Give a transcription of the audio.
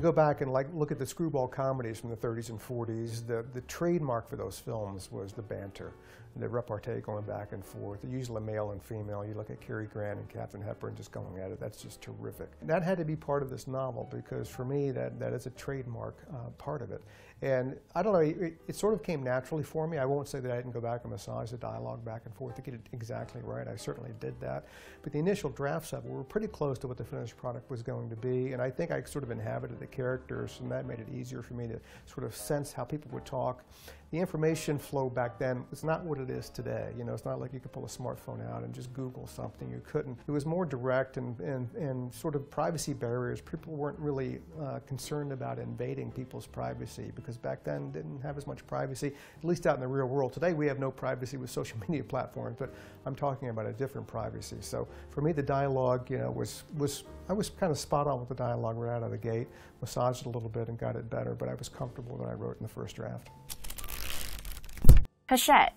go back and like look at the screwball comedies from the 30s and 40s, the, the trademark for those films was the banter, the repartee going back and forth, usually male and female. You look at Cary Grant and Katharine Hepburn just going at it. That's just terrific. That had to be part of this novel because for me that, that is a trademark uh, part of it. And I don't know, it, it, sort of came naturally for me. I won't say that I didn't go back and massage the dialogue back and forth to get it exactly right. I certainly did that. But the initial drafts of it were pretty close to what the finished product was going to be. And I think I sort of inhabited the characters, and that made it easier for me to sort of sense how people would talk. The information flow back then was not what it is today. You know, it's not like you could pull a smartphone out and just Google something. You couldn't. It was more direct and, and, and sort of privacy barriers. People weren't really uh, concerned about invading people's privacy because back then didn't have as much privacy, at least out in the real world. Today we have no privacy with social media platforms, but I'm talking about a different privacy. So for me, the dialogue, you know, was, was I was kind of spot on with the dialogue right out of the gate, massaged it a little bit and got it better, but I was comfortable when I wrote in the first draft. Hachette